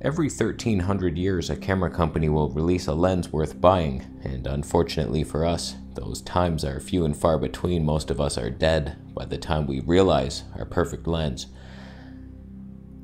Every 1300 years, a camera company will release a lens worth buying, and unfortunately for us, those times are few and far between. Most of us are dead by the time we realize our perfect lens.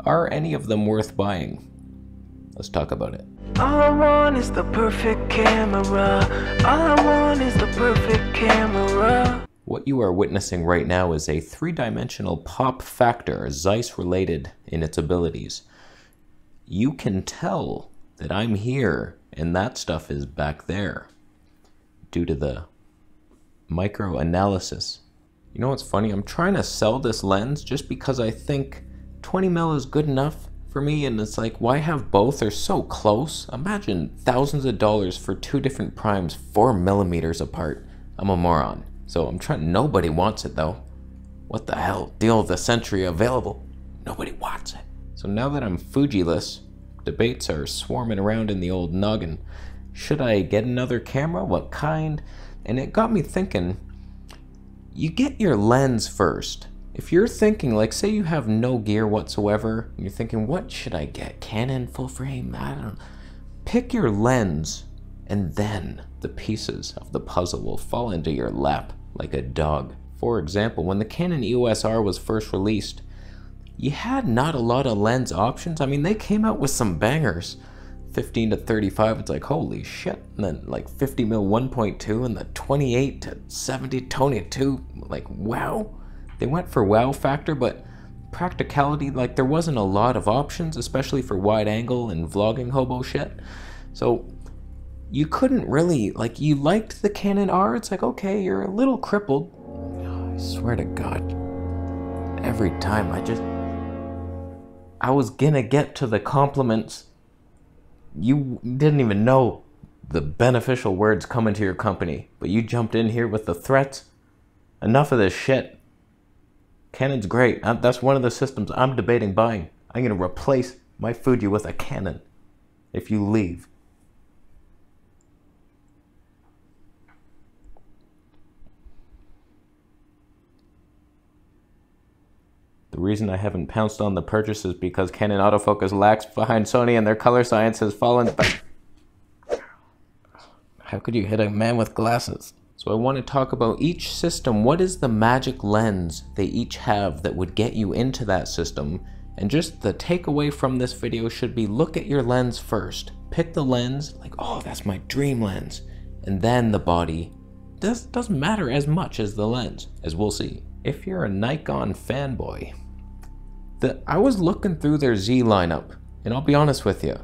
Are any of them worth buying? Let's talk about it. All I want is the perfect camera. All I want is the perfect camera. What you are witnessing right now is a three dimensional pop factor, Zeiss related in its abilities. You can tell that I'm here and that stuff is back there due to the micro analysis. You know what's funny? I'm trying to sell this lens just because I think 20 mil is good enough for me and it's like why have both? They're so close. Imagine thousands of dollars for two different primes four millimeters apart. I'm a moron. So i'm trying nobody wants it though. What the hell? Deal of the century available. Nobody wants it so now that i'm fujiless debates are swarming around in the old noggin should i get another camera what kind and it got me thinking you get your lens first if you're thinking, like, say you have no gear whatsoever, and you're thinking, what should I get? Canon, full frame? I don't know. Pick your lens, and then the pieces of the puzzle will fall into your lap like a dog. For example, when the Canon EOS R was first released, you had not a lot of lens options. I mean, they came out with some bangers. 15 to 35, it's like, holy shit. And then like 50 mil 1.2 and the 28 to 70 Tony 2, like, wow. They went for wow factor, but practicality, like there wasn't a lot of options, especially for wide angle and vlogging hobo shit. So you couldn't really, like, you liked the Canon R, it's like, okay, you're a little crippled. Oh, I swear to God, every time I just, I was gonna get to the compliments. You didn't even know the beneficial words coming to your company, but you jumped in here with the threats. Enough of this shit. Canon's great. Uh, that's one of the systems I'm debating buying. I'm to replace my Fuji with a Canon if you leave. The reason I haven't pounced on the purchase is because Canon autofocus lacks behind Sony and their color science has fallen back. How could you hit a man with glasses? So I want to talk about each system. What is the magic lens they each have that would get you into that system? And just the takeaway from this video should be look at your lens first. Pick the lens, like, oh, that's my dream lens. And then the body this doesn't matter as much as the lens, as we'll see. If you're a Nikon fanboy, the, I was looking through their Z lineup, and I'll be honest with you,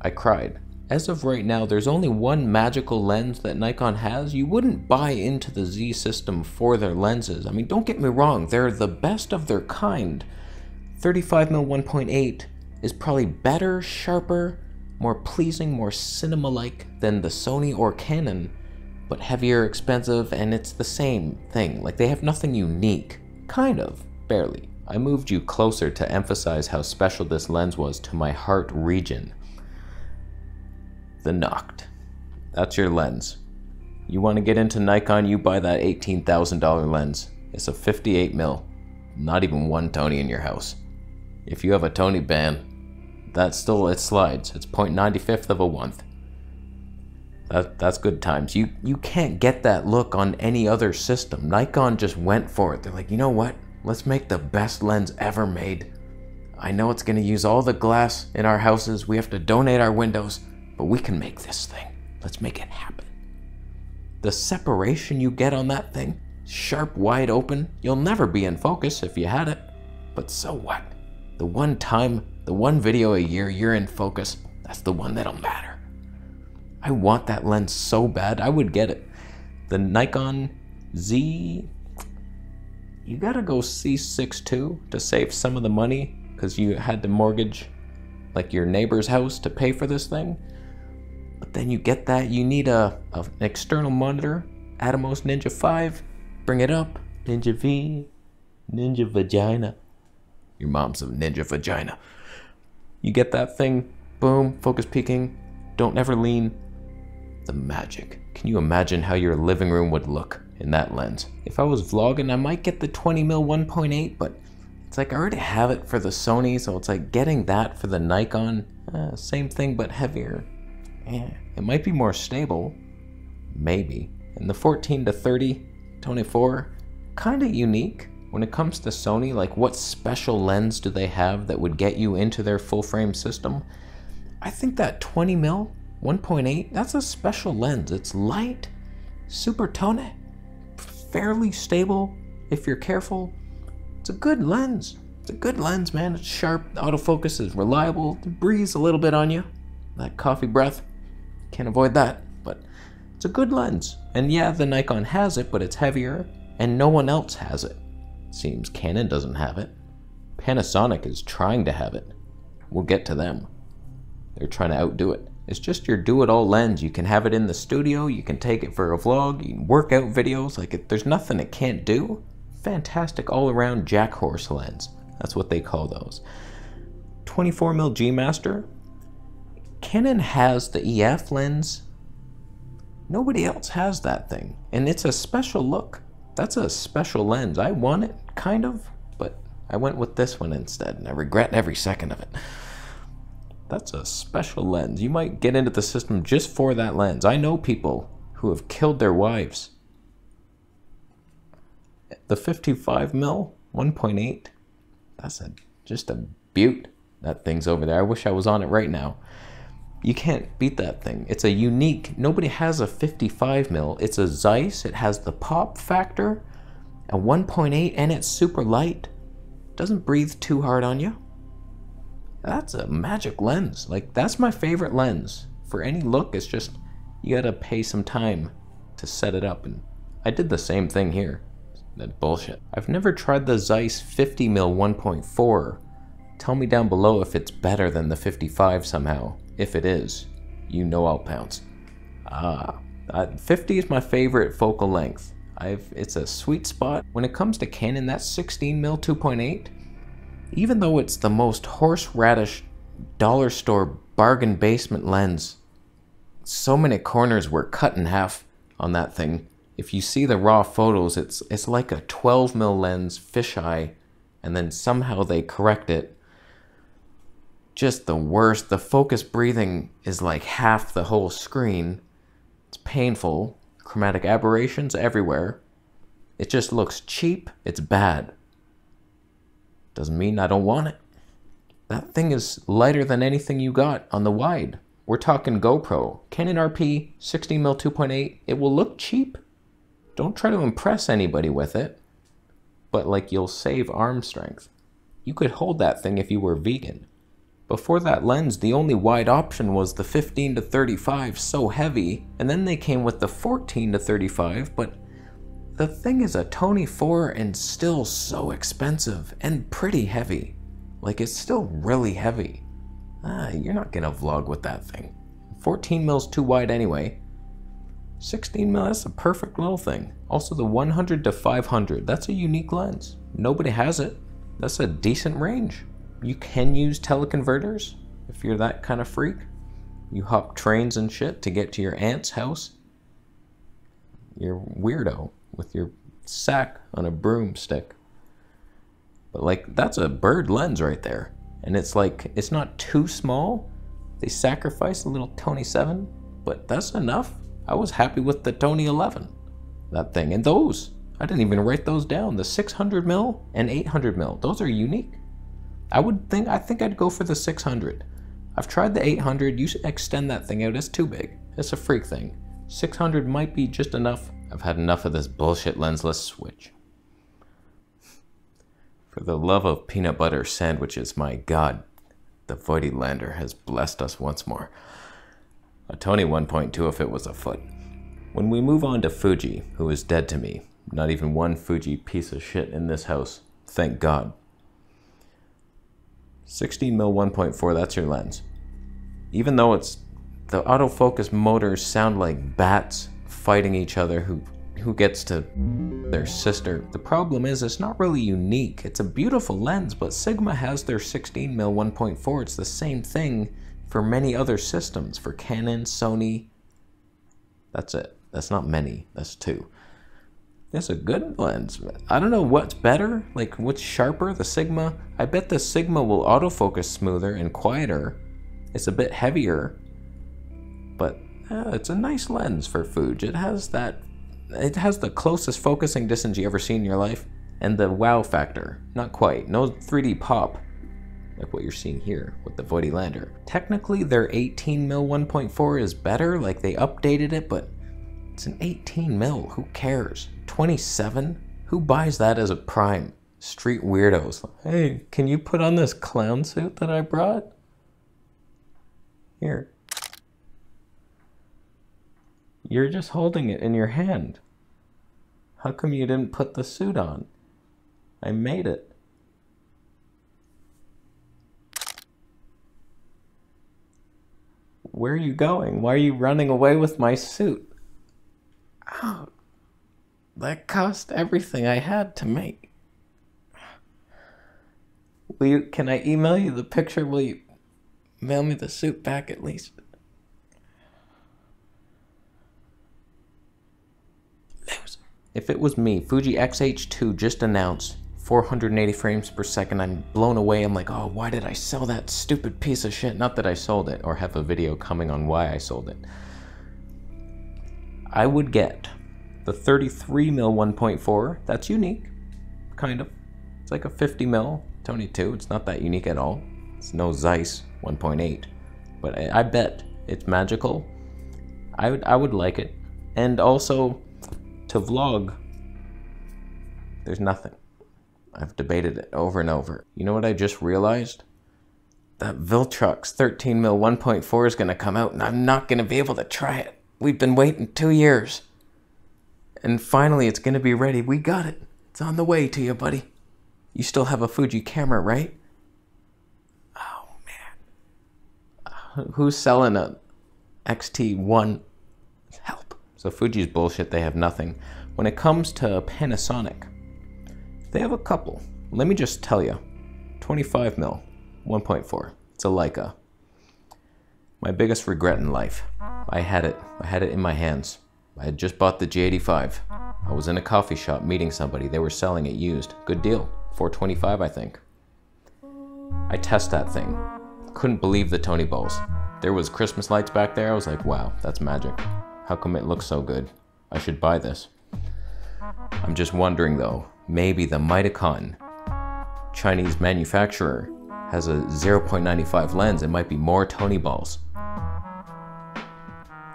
I cried. As of right now, there's only one magical lens that Nikon has. You wouldn't buy into the Z system for their lenses. I mean, don't get me wrong, they're the best of their kind. 35mm 1.8 is probably better, sharper, more pleasing, more cinema-like than the Sony or Canon, but heavier, expensive, and it's the same thing. Like, they have nothing unique. Kind of, barely. I moved you closer to emphasize how special this lens was to my heart region the Noct. That's your lens. You want to get into Nikon, you buy that $18,000 lens. It's a 58 mil, not even one Tony in your house. If you have a Tony ban, that still it slides. It's 0.95th of a one. That, that's good times. You you can't get that look on any other system. Nikon just went for it. They're like, you know what? Let's make the best lens ever made. I know it's gonna use all the glass in our houses. We have to donate our windows. But we can make this thing. Let's make it happen. The separation you get on that thing, sharp, wide open, you'll never be in focus if you had it. But so what? The one time, the one video a year you're in focus, that's the one that'll matter. I want that lens so bad, I would get it. The Nikon Z, you gotta go Z6 II to save some of the money because you had to mortgage like your neighbor's house to pay for this thing. But then you get that, you need a, a, an external monitor, Atomos Ninja 5, bring it up, Ninja V, Ninja Vagina. Your mom's a Ninja Vagina. You get that thing, boom, focus peaking, don't ever lean. The magic. Can you imagine how your living room would look in that lens? If I was vlogging, I might get the 20mm 1.8, but It's like I already have it for the Sony, so it's like getting that for the Nikon, uh, same thing but heavier. Yeah, it might be more stable, maybe. And the 14 to 30 24, kind of unique when it comes to Sony. Like, what special lens do they have that would get you into their full frame system? I think that 20 mil 1.8, that's a special lens. It's light, super tone, fairly stable if you're careful. It's a good lens. It's a good lens, man. It's sharp, autofocus is reliable, it breathes a little bit on you. That coffee breath, can't avoid that, but it's a good lens. And yeah, the Nikon has it, but it's heavier, and no one else has it. Seems Canon doesn't have it. Panasonic is trying to have it. We'll get to them. They're trying to outdo it. It's just your do-it-all lens. You can have it in the studio, you can take it for a vlog, you can work out videos, like it, there's nothing it can't do. Fantastic all-around jack horse lens. That's what they call those. 24mm G Master. Canon has the EF lens. Nobody else has that thing. And it's a special look. That's a special lens. I want it, kind of, but I went with this one instead, and I regret every second of it. That's a special lens. You might get into the system just for that lens. I know people who have killed their wives. The 55 mil 1.8. That's a just a beaut. That thing's over there. I wish I was on it right now. You can't beat that thing. It's a unique. Nobody has a 55 mil. It's a Zeiss. It has the pop factor, a 1.8, and it's super light. Doesn't breathe too hard on you that's a magic lens. Like that's my favorite lens. For any look, it's just you gotta pay some time to set it up. And I did the same thing here. That bullshit. I've never tried the Zeiss 50mm 1.4. Tell me down below if it's better than the 55 somehow. If it is, you know I'll pounce. Ah, uh, 50 is my favorite focal length. I've, it's a sweet spot. When it comes to Canon, that 16mm 2.8, even though it's the most horseradish dollar store bargain basement lens, so many corners were cut in half on that thing. If you see the raw photos, it's it's like a 12 mil lens fisheye, and then somehow they correct it. Just the worst. The focus breathing is like half the whole screen. It's painful. Chromatic aberrations everywhere. It just looks cheap. It's bad. Doesn't mean I don't want it. That thing is lighter than anything you got on the wide. We're talking GoPro, Canon RP, 16mm 2.8. It will look cheap. Don't try to impress anybody with it. But like you'll save arm strength. You could hold that thing if you were vegan. Before that lens, the only wide option was the 15 to 35, so heavy, and then they came with the 14 to 35, but the thing is a Tony 4 and still so expensive and pretty heavy. Like it's still really heavy. Ah, you're not gonna vlog with that thing. 14 mils too wide anyway. 16 mil, that's a perfect little thing. Also the 100 to 500, that's a unique lens. Nobody has it. That's a decent range. You can use teleconverters if you're that kind of freak. You hop trains and shit to get to your aunt's house. You're weirdo with your sack on a broomstick. But like that's a bird lens right there. And it's like it's not too small. They sacrificed a little Tony 7, but that's enough. I was happy with the Tony 11. That thing and those. I didn't even write those down. The 600 mil and 800 mil. Those are unique. I would think I think I'd go for the 600. I've tried the 800. You should extend that thing out. It's too big. It's a freak thing. 600 might be just enough I've had enough of this bullshit lensless switch. For the love of peanut butter sandwiches, my god, the Voigtlander has blessed us once more. A Tony 1.2 if it was a foot. When we move on to Fuji, who is dead to me, not even one Fuji piece of shit in this house, thank god. 16mm 1.4, that's your lens. Even though it's the autofocus motors sound like bats fighting each other who who gets to their sister. The problem is it's not really unique. It's a beautiful lens, but Sigma has their 16mm 1.4. It's the same thing for many other systems, for Canon, Sony. That's it. That's not many, that's two. It's a good lens. I don't know what's better, like what's sharper, the Sigma. I bet the Sigma will autofocus smoother and quieter. It's a bit heavier, but it's a nice lens for Fuji. It has that, it has the closest focusing distance you ever seen in your life, and the wow factor. Not quite, no 3D pop, like what you're seeing here with the Voidy Lander. Technically, their 18 mil 1.4 is better, like they updated it, but it's an 18 mil. Who cares? 27? Who buys that as a prime? Street weirdos. Hey, can you put on this clown suit that I brought? Here. You're just holding it in your hand. How come you didn't put the suit on? I made it. Where are you going? Why are you running away with my suit? Oh, that cost everything I had to make. Will you, can I email you the picture? Will you mail me the suit back at least? If it was me, Fuji X-H2 just announced 480 frames per second. I'm blown away. I'm like, oh, why did I sell that stupid piece of shit? Not that I sold it or have a video coming on why I sold it. I would get the 33 mil 1.4. That's unique, kind of. It's like a 50 mil Tony 2. It's not that unique at all. It's no Zeiss 1.8, but I, I bet it's magical. I would I would like it, and also to vlog. There's nothing. I've debated it over and over. You know what I just realized? That Viltrox 13mm 1.4 is going to come out and I'm not going to be able to try it. We've been waiting two years. And finally it's going to be ready. We got it. It's on the way to you, buddy. You still have a Fuji camera, right? Oh, man. Who's selling a XT1? So Fuji's bullshit, they have nothing. When it comes to Panasonic, they have a couple. Let me just tell you 25 mil, 1.4. It's a Leica. My biggest regret in life. I had it. I had it in my hands. I had just bought the G85. I was in a coffee shop meeting somebody. They were selling it used. Good deal. 425, I think. I test that thing. Couldn't believe the Tony balls. There was Christmas lights back there. I was like, wow, that's magic. How come it looks so good? I should buy this. I'm just wondering though, maybe the Mitakon Chinese manufacturer has a 0.95 lens, it might be more Tony balls.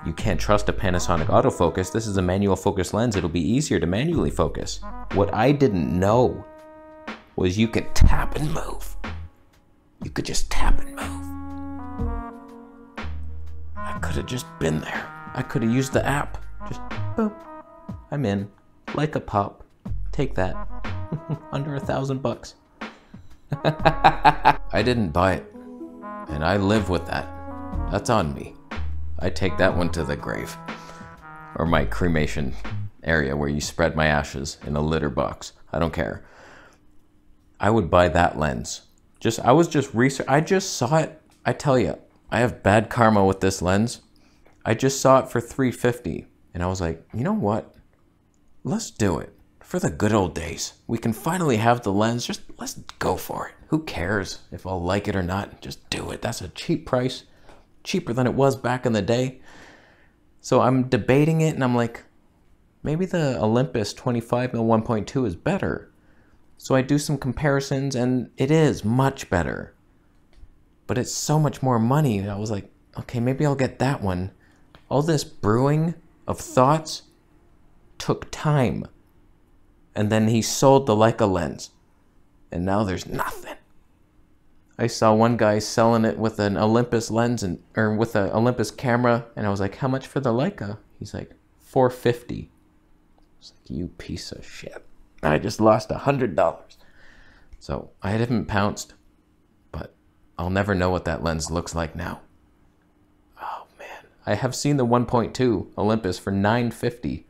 You can't trust a Panasonic autofocus. This is a manual focus lens. It'll be easier to manually focus. What I didn't know was you could tap and move. You could just tap and move. I could have just been there. I could have used the app. Just boop. I'm in. Like a pop. Take that. Under a thousand bucks. I didn't buy it. And I live with that. That's on me. I take that one to the grave. Or my cremation area where you spread my ashes in a litter box. I don't care. I would buy that lens. Just I was just research I just saw it. I tell you, I have bad karma with this lens. I just saw it for 350 and I was like, "You know what? Let's do it for the good old days. We can finally have the lens. Just let's go for it. Who cares if I'll like it or not? Just do it. That's a cheap price, cheaper than it was back in the day. So I'm debating it and I'm like, maybe the Olympus 25mm 1.2 is better. So I do some comparisons and it is much better. But it's so much more money. I was like, okay, maybe I'll get that one. All this brewing of thoughts took time. And then he sold the Leica lens. And now there's nothing. I saw one guy selling it with an Olympus lens and or with an Olympus camera, and I was like, "How much for the Leica?" He's like, 450 It's like, "You piece of shit!" I just lost a hundred dollars. So I haven't pounced, but I'll never know what that lens looks like now. I have seen the 1.2 Olympus for 950.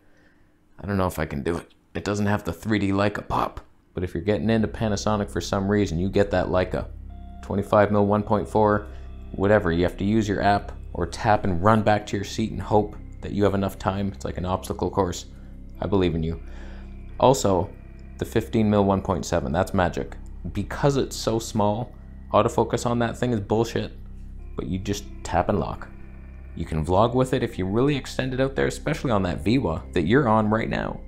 I don't know if I can do it. It doesn't have the 3D Leica pop. But if you're getting into Panasonic for some reason, you get that Leica. 25mm 1.4, whatever. You have to use your app or tap and run back to your seat and hope that you have enough time. It's like an obstacle course. I believe in you. Also, the 15 mil 1.7, that's magic. Because it's so small, autofocus on that thing is bullshit, but you just tap and lock. You can vlog with it if you really extend it out there, especially on that Viwa that you're on right now.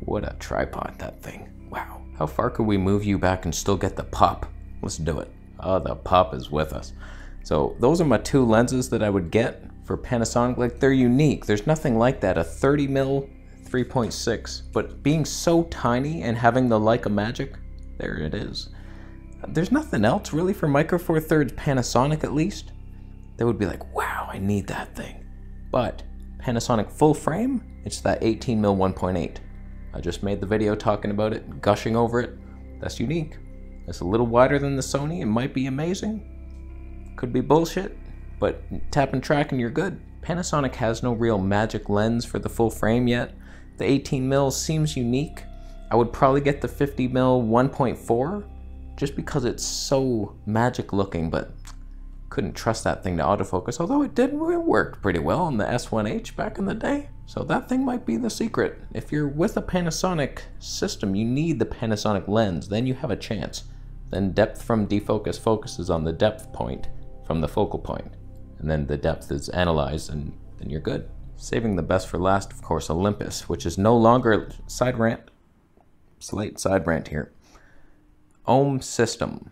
What a tripod, that thing. Wow. How far could we move you back and still get the pop? Let's do it. Oh, the pop is with us. So those are my two lenses that I would get for Panasonic. Like they're unique. There's nothing like that. A 30 mil 3.6, but being so tiny and having the Leica Magic, there it is. There's nothing else really for Micro Four Thirds Panasonic at least that would be like, wow, I need that thing. But Panasonic full frame, it's that 18 mil 1.8. I just made the video talking about it, gushing over it. That's unique. It's a little wider than the Sony. It might be amazing. Could be bullshit, but tap and track and you're good. Panasonic has no real magic lens for the full frame yet. The 18 mil seems unique. I would probably get the 50 mil 1.4 just because it's so magic looking, but couldn't trust that thing to autofocus, although it did it worked pretty well on the S1H back in the day. So that thing might be the secret. If you're with a Panasonic system, you need the Panasonic lens, then you have a chance. Then depth from defocus focuses on the depth point from the focal point. And then the depth is analyzed and then you're good. Saving the best for last, of course, Olympus, which is no longer side rant. Slight side rant here. OM system.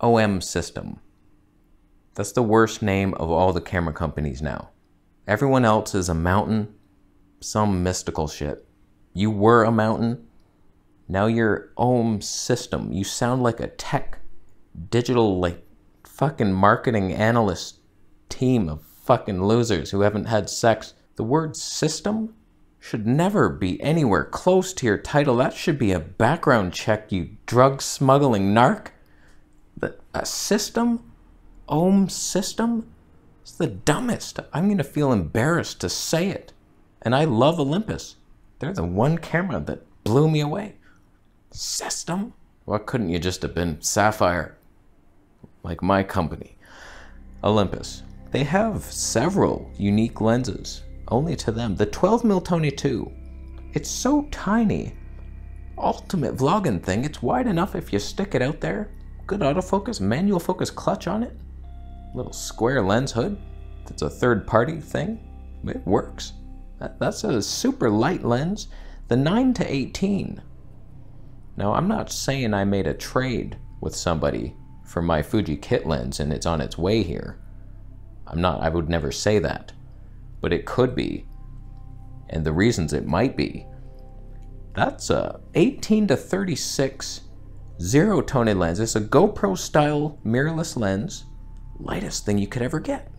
OM system. That's the worst name of all the camera companies now. Everyone else is a mountain, some mystical shit. You were a mountain, now you're ohm system. You sound like a tech, digital, like fucking marketing analyst team of fucking losers who haven't had sex. The word system should never be anywhere close to your title. That should be a background check, you drug smuggling narc. The, a system? Ohm system? It's the dumbest. I'm going to feel embarrassed to say it. And I love Olympus. They're the one camera that blew me away. System? Why couldn't you just have been Sapphire? Like my company. Olympus. They have several unique lenses, only to them. The 12 mm Tony 2, it's so tiny. Ultimate vlogging thing, it's wide enough if you stick it out there. Good autofocus, manual focus clutch on it little square lens hood. It's a third party thing. It works. That, that's a super light lens. The 9 to 18. Now, I'm not saying I made a trade with somebody for my Fuji kit lens and it's on its way here. I'm not, I would never say that. But it could be. And the reasons it might be. That's a 18 to 36 zero Tony lens. It's a GoPro style mirrorless lens lightest thing you could ever get.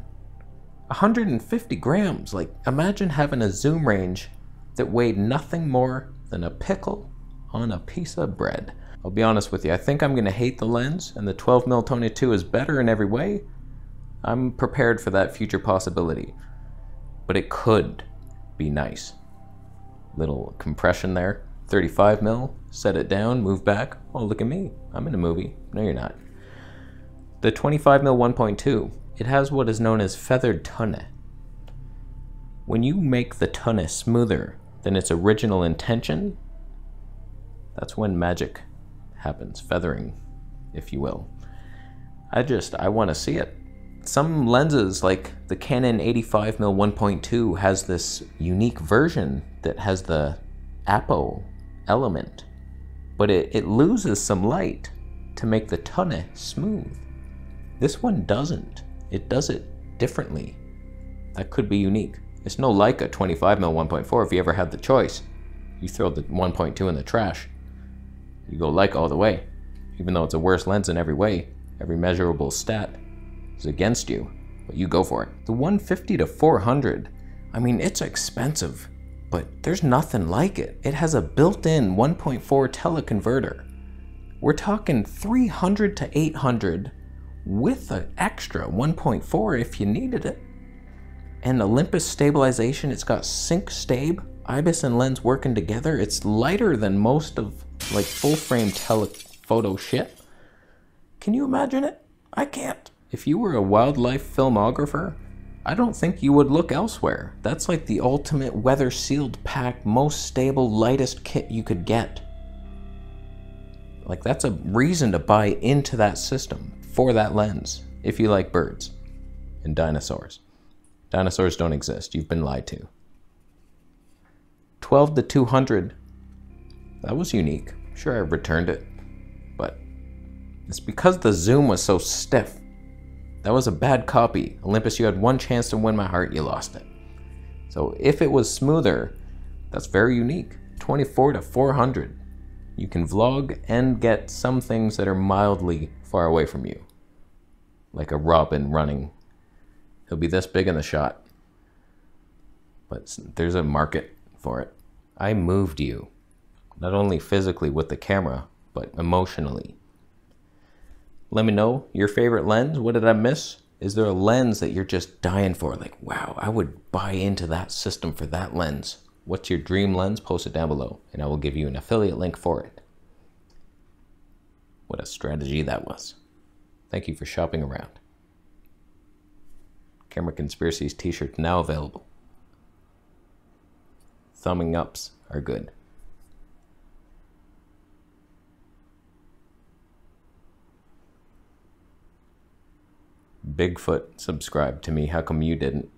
150 grams. Like, imagine having a zoom range that weighed nothing more than a pickle on a piece of bread. I'll be honest with you, I think I'm going to hate the lens, and the 12mm Tony 2 is better in every way. I'm prepared for that future possibility. But it could be nice. Little compression there. 35mm, set it down, move back. Oh, look at me. I'm in a movie. No, you're not. The 25mm 1.2, it has what is known as feathered tonne. When you make the tonne smoother than its original intention, that's when magic happens, feathering, if you will. I just, I want to see it. Some lenses, like the Canon 85mm 1.2, has this unique version that has the apo element, but it, it loses some light to make the tonne smooth. This one doesn't. It does it differently. That could be unique. It's no Leica 25mm 1.4 if you ever had the choice. You throw the 1.2 in the trash. You go Leica all the way. Even though it's a worse lens in every way, every measurable stat is against you, but you go for it. The 150 to 400, I mean, it's expensive, but there's nothing like it. It has a built-in 1.4 teleconverter. We're talking 300 to 800 with an extra 1.4 if you needed it. And Olympus stabilization, it's got sync stab, IBIS and lens working together. It's lighter than most of like full frame telephoto shit. Can you imagine it? I can't. If you were a wildlife filmographer I don't think you would look elsewhere. That's like the ultimate weather sealed pack, most stable, lightest kit you could get. Like, that's a reason to buy into that system for that lens if you like birds and dinosaurs. Dinosaurs don't exist. You've been lied to. 12 to 200. That was unique. Sure, I returned it. But it's because the zoom was so stiff. That was a bad copy. Olympus, you had one chance to win my heart, you lost it. So if it was smoother, that's very unique. 24 to 400. You can vlog and get some things that are mildly far away from you. Like a robin running. He'll be this big in the shot. But there's a market for it. I moved you. Not only physically with the camera, but emotionally. Let me know your favorite lens. What did I miss? Is there a lens that you're just dying for? Like, wow, I would buy into that system for that lens. What's your dream lens? Post it down below, and I will give you an affiliate link for it. What a strategy that was. Thank you for shopping around. Camera Conspiracies t shirt now available. Thumbing ups are good. Bigfoot subscribed to me. How come you didn't?